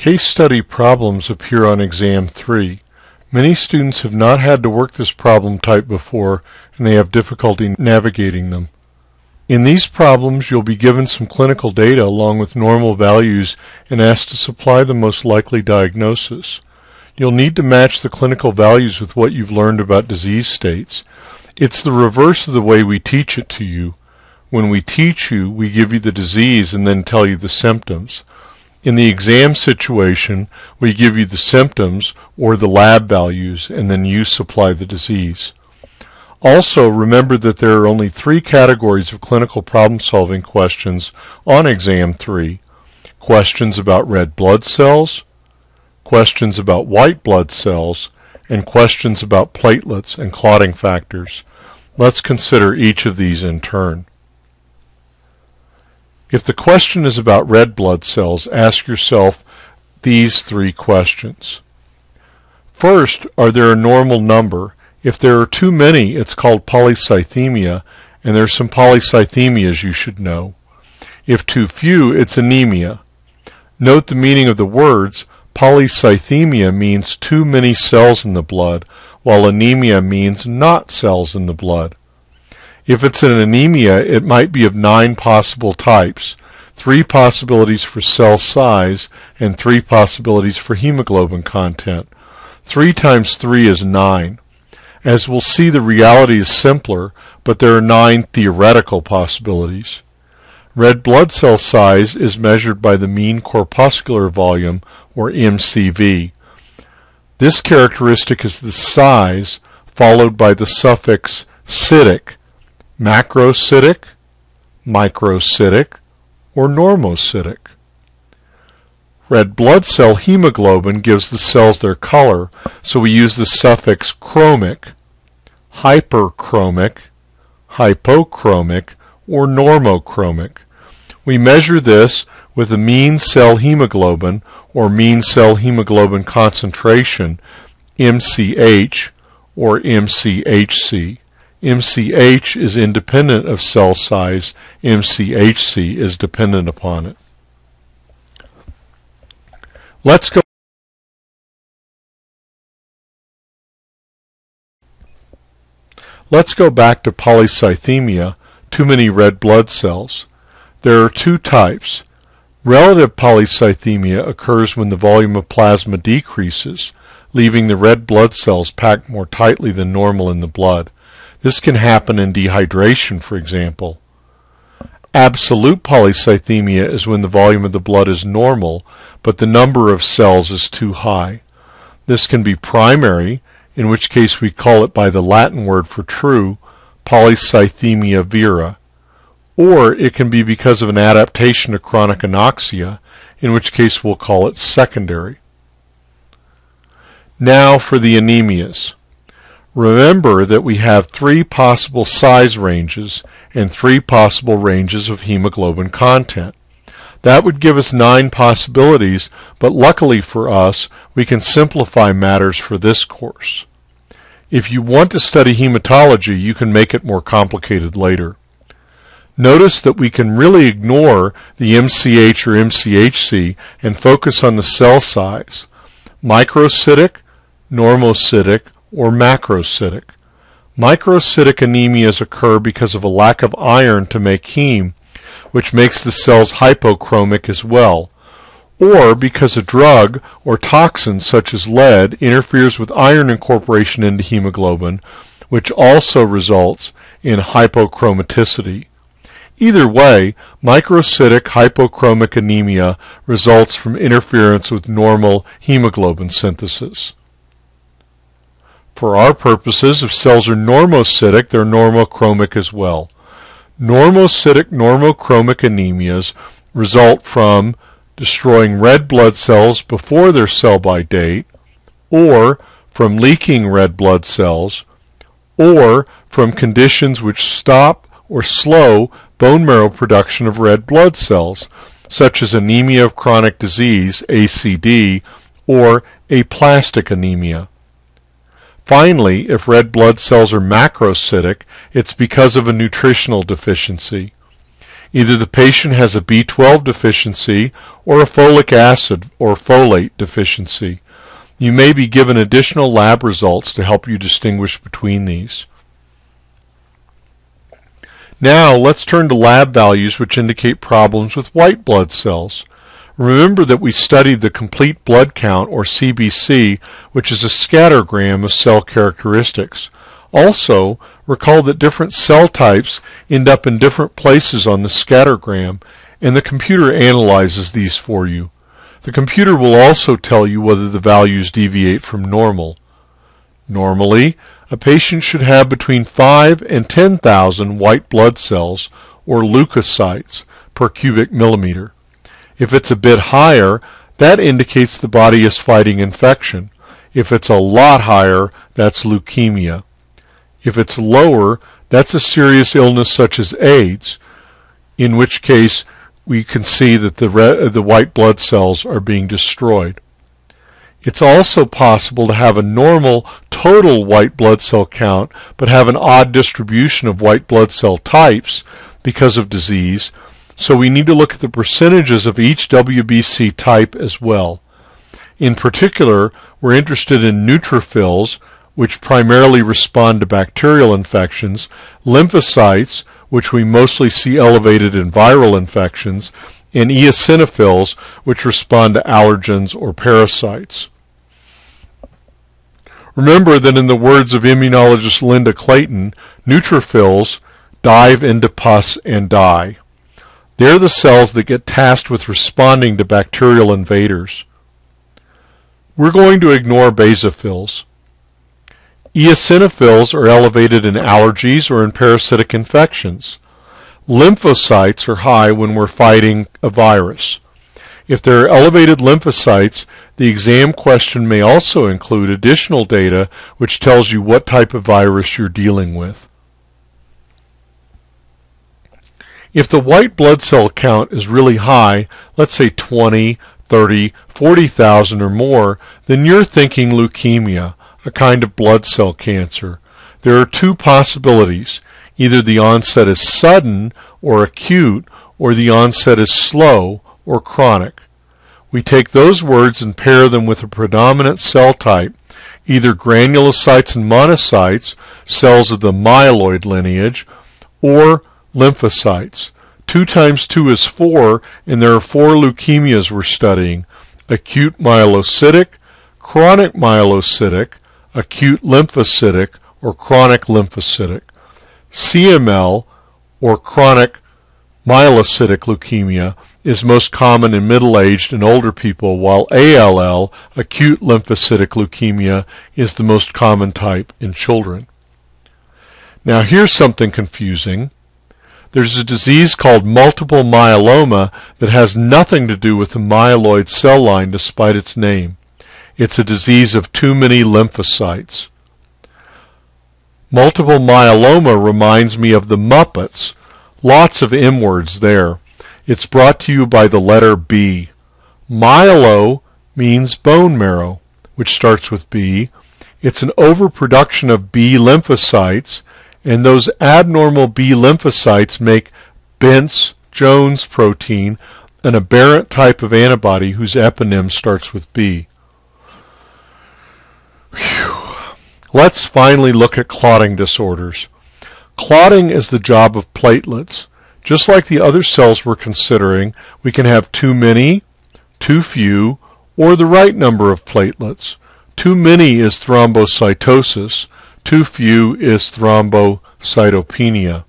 Case study problems appear on exam 3. Many students have not had to work this problem type before and they have difficulty navigating them. In these problems you'll be given some clinical data along with normal values and asked to supply the most likely diagnosis. You'll need to match the clinical values with what you've learned about disease states. It's the reverse of the way we teach it to you. When we teach you, we give you the disease and then tell you the symptoms. In the exam situation, we give you the symptoms or the lab values and then you supply the disease. Also, remember that there are only three categories of clinical problem solving questions on exam 3. Questions about red blood cells, questions about white blood cells, and questions about platelets and clotting factors. Let's consider each of these in turn. If the question is about red blood cells, ask yourself these three questions. First, are there a normal number? If there are too many, it's called polycythemia, and there are some polycythemias you should know. If too few, it's anemia. Note the meaning of the words. Polycythemia means too many cells in the blood, while anemia means not cells in the blood. If it's an anemia, it might be of nine possible types, three possibilities for cell size, and three possibilities for hemoglobin content. Three times three is nine. As we'll see, the reality is simpler, but there are nine theoretical possibilities. Red blood cell size is measured by the mean corpuscular volume, or MCV. This characteristic is the size, followed by the suffix cytic, macrocytic, microcytic, or normocytic. Red blood cell hemoglobin gives the cells their color, so we use the suffix chromic, hyperchromic, hypochromic, or normochromic. We measure this with the mean cell hemoglobin or mean cell hemoglobin concentration, MCH or MCHC. MCH is independent of cell size, MCHC is dependent upon it. Let's go Let's go back to polycythemia, too many red blood cells. There are two types. Relative polycythemia occurs when the volume of plasma decreases, leaving the red blood cells packed more tightly than normal in the blood. This can happen in dehydration, for example. Absolute polycythemia is when the volume of the blood is normal, but the number of cells is too high. This can be primary, in which case we call it by the Latin word for true, polycythemia vera, or it can be because of an adaptation to chronic anoxia, in which case we'll call it secondary. Now for the anemias. Remember that we have three possible size ranges and three possible ranges of hemoglobin content. That would give us nine possibilities, but luckily for us, we can simplify matters for this course. If you want to study hematology, you can make it more complicated later. Notice that we can really ignore the MCH or MCHC and focus on the cell size. Microcytic, normocytic, or macrocytic. Microcytic anemias occur because of a lack of iron to make heme, which makes the cells hypochromic as well, or because a drug or toxin such as lead interferes with iron incorporation into hemoglobin, which also results in hypochromaticity. Either way, microcytic hypochromic anemia results from interference with normal hemoglobin synthesis. For our purposes, if cells are normocytic, they're normochromic as well. Normocytic normochromic anemias result from destroying red blood cells before their sell-by date, or from leaking red blood cells, or from conditions which stop or slow bone marrow production of red blood cells, such as anemia of chronic disease, ACD, or aplastic anemia. Finally, if red blood cells are macrocytic, it's because of a nutritional deficiency. Either the patient has a B12 deficiency or a folic acid or folate deficiency. You may be given additional lab results to help you distinguish between these. Now let's turn to lab values which indicate problems with white blood cells. Remember that we studied the complete blood count, or CBC, which is a scattergram of cell characteristics. Also, recall that different cell types end up in different places on the scattergram, and the computer analyzes these for you. The computer will also tell you whether the values deviate from normal. Normally, a patient should have between 5 and 10,000 white blood cells, or leukocytes, per cubic millimeter. If it's a bit higher, that indicates the body is fighting infection. If it's a lot higher, that's leukemia. If it's lower, that's a serious illness such as AIDS, in which case we can see that the, the white blood cells are being destroyed. It's also possible to have a normal total white blood cell count, but have an odd distribution of white blood cell types because of disease, so we need to look at the percentages of each WBC type as well. In particular, we're interested in neutrophils, which primarily respond to bacterial infections, lymphocytes, which we mostly see elevated in viral infections, and eosinophils, which respond to allergens or parasites. Remember that in the words of immunologist Linda Clayton, neutrophils dive into pus and die. They're the cells that get tasked with responding to bacterial invaders. We're going to ignore basophils. Eosinophils are elevated in allergies or in parasitic infections. Lymphocytes are high when we're fighting a virus. If there are elevated lymphocytes, the exam question may also include additional data which tells you what type of virus you're dealing with. If the white blood cell count is really high, let's say 20, 30, 40,000 or more, then you're thinking leukemia a kind of blood cell cancer. There are two possibilities. Either the onset is sudden or acute, or the onset is slow or chronic. We take those words and pair them with a predominant cell type, either granulocytes and monocytes, cells of the myeloid lineage, or lymphocytes. 2 times 2 is 4, and there are four leukemias we're studying acute myelocytic, chronic myelocytic, acute lymphocytic or chronic lymphocytic. CML or chronic myelocytic leukemia is most common in middle-aged and older people, while ALL, acute lymphocytic leukemia, is the most common type in children. Now here's something confusing. There's a disease called multiple myeloma that has nothing to do with the myeloid cell line despite its name. It's a disease of too many lymphocytes. Multiple myeloma reminds me of the Muppets. Lots of M words there. It's brought to you by the letter B. Myelo means bone marrow, which starts with B. It's an overproduction of B lymphocytes, and those abnormal B lymphocytes make Bence Jones protein, an aberrant type of antibody whose eponym starts with B. Whew. Let's finally look at clotting disorders. Clotting is the job of platelets. Just like the other cells we're considering, we can have too many, too few, or the right number of platelets. Too many is thrombocytosis, too few is thrombocytopenia.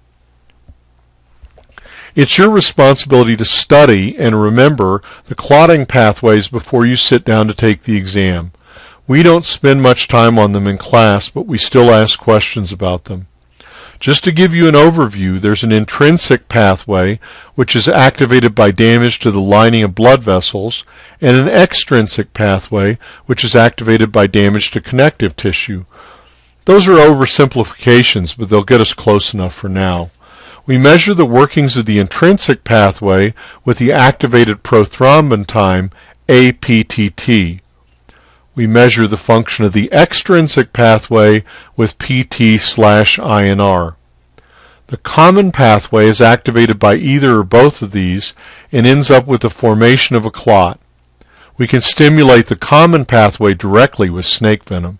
It's your responsibility to study and remember the clotting pathways before you sit down to take the exam. We don't spend much time on them in class, but we still ask questions about them. Just to give you an overview, there's an intrinsic pathway, which is activated by damage to the lining of blood vessels, and an extrinsic pathway, which is activated by damage to connective tissue. Those are oversimplifications, but they'll get us close enough for now. We measure the workings of the intrinsic pathway with the activated prothrombin time, APTT we measure the function of the extrinsic pathway with PT slash INR. The common pathway is activated by either or both of these and ends up with the formation of a clot. We can stimulate the common pathway directly with snake venom.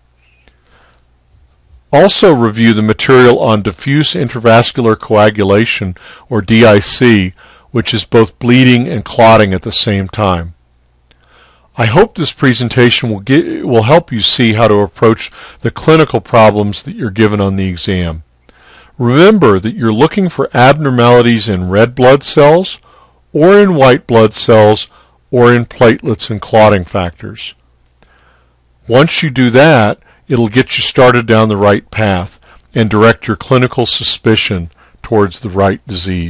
Also review the material on diffuse intravascular coagulation, or DIC, which is both bleeding and clotting at the same time. I hope this presentation will, get, will help you see how to approach the clinical problems that you're given on the exam. Remember that you're looking for abnormalities in red blood cells, or in white blood cells, or in platelets and clotting factors. Once you do that, it'll get you started down the right path and direct your clinical suspicion towards the right disease.